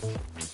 Thank you.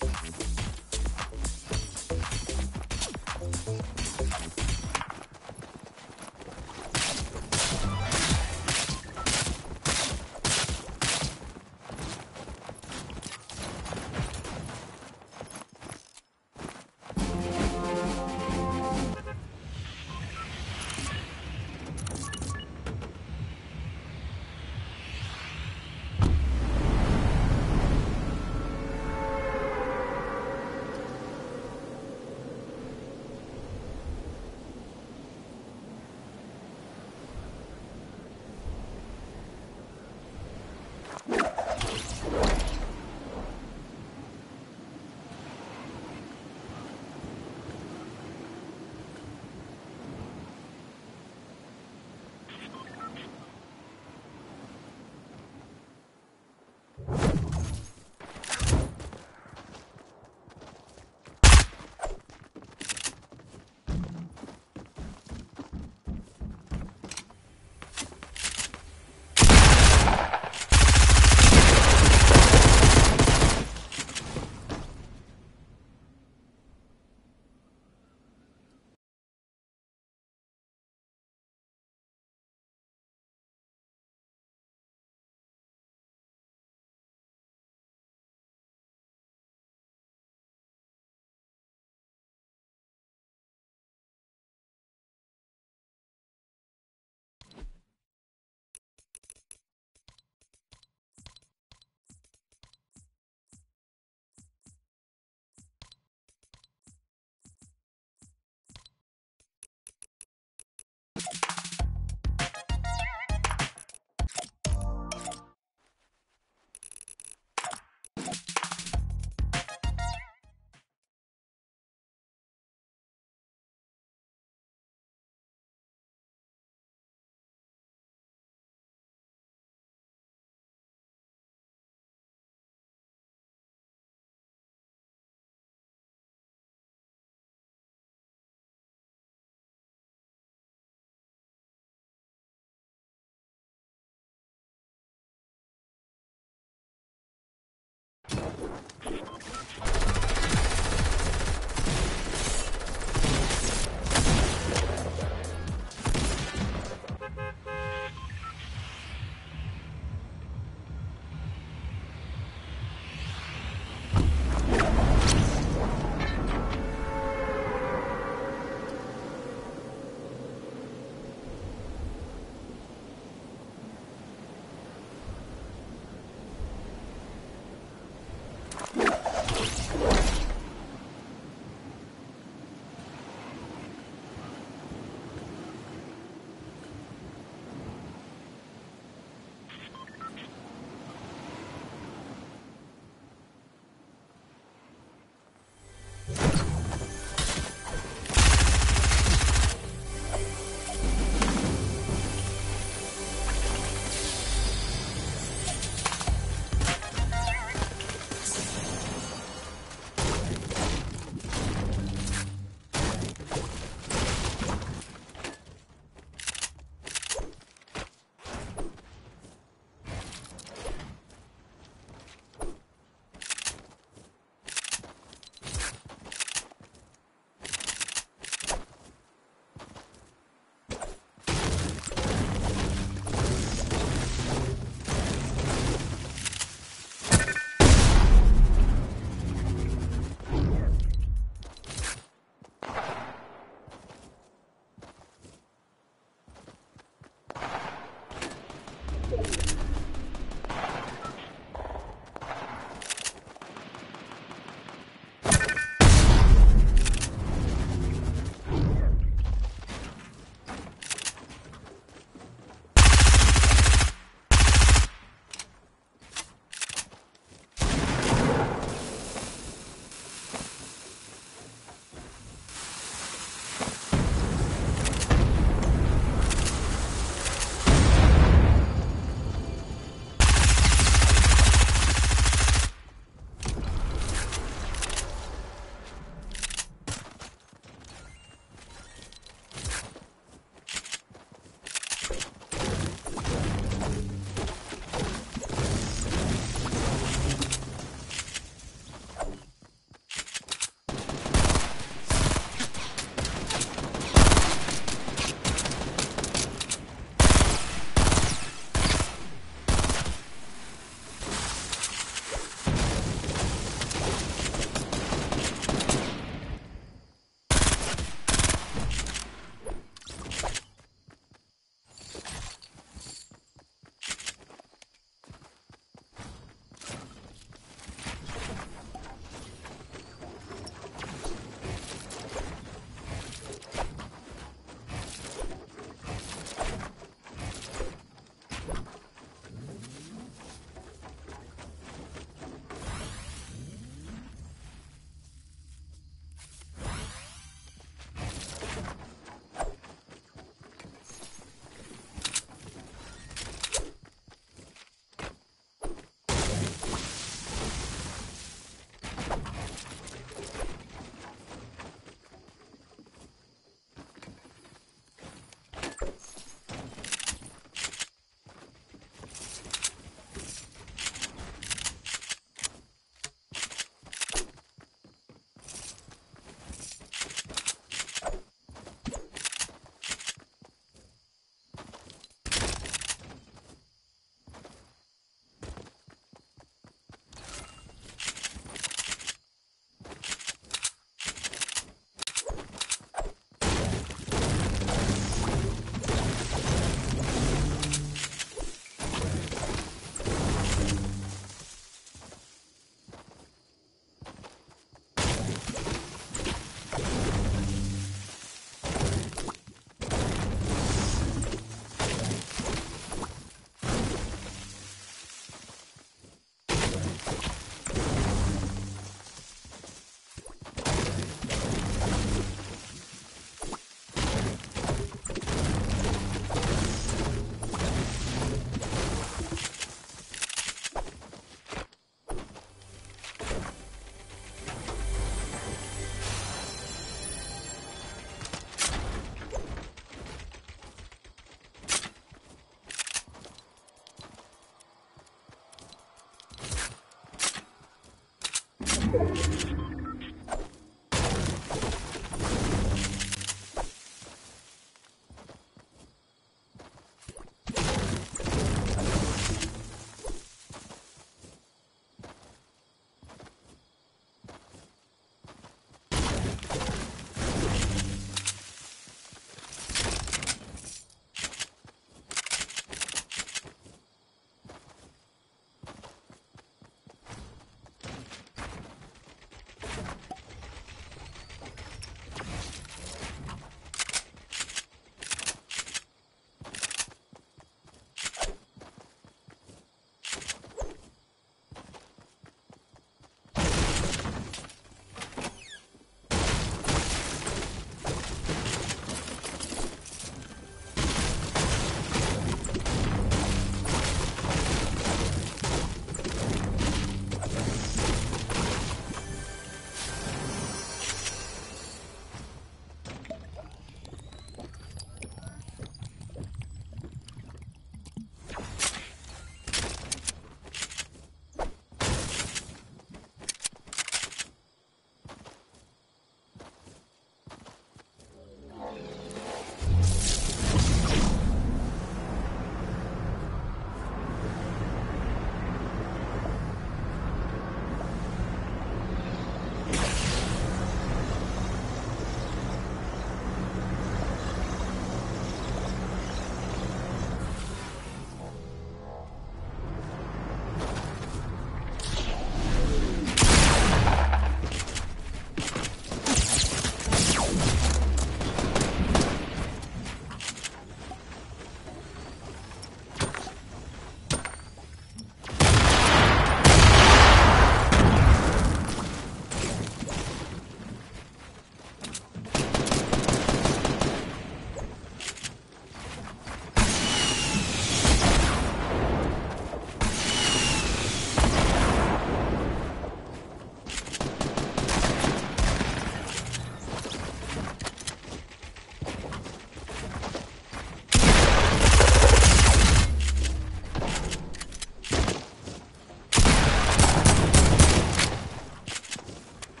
フフフ。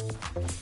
you